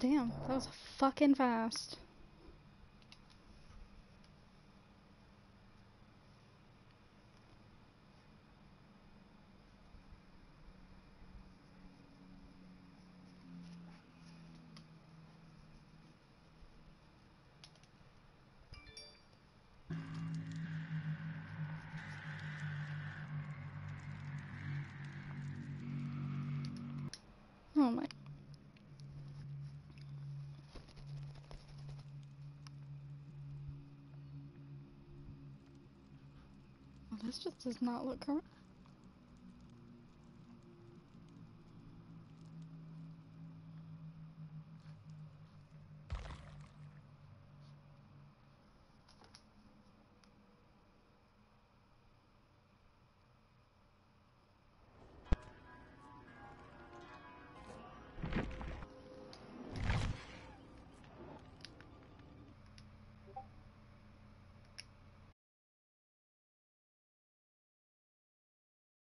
Damn, that was fucking fast. Oh my. This just does not look correct.